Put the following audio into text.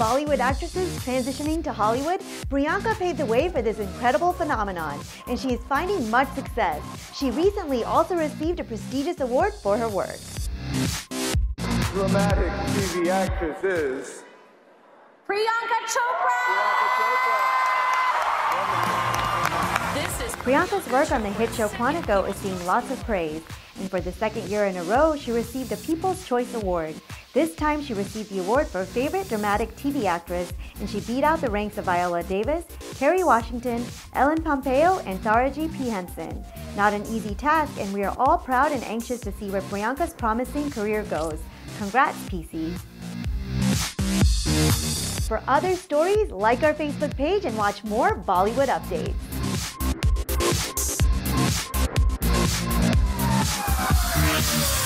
Bollywood actresses transitioning to Hollywood, Priyanka paved the way for this incredible phenomenon, and she is finding much success. She recently also received a prestigious award for her work. Dramatic TV actress is Priyanka Chopra. This is Priyanka's work on the hit show Quantico is seeing lots of praise, and for the second year in a row, she received a People's Choice Award. This time she received the award for Favorite Dramatic TV Actress and she beat out the ranks of Viola Davis, Kerry Washington, Ellen Pompeo, and Taraji P. Henson. Not an easy task and we are all proud and anxious to see where Priyanka's promising career goes. Congrats, PC! For other stories, like our Facebook page and watch more Bollywood updates. We'll be right back.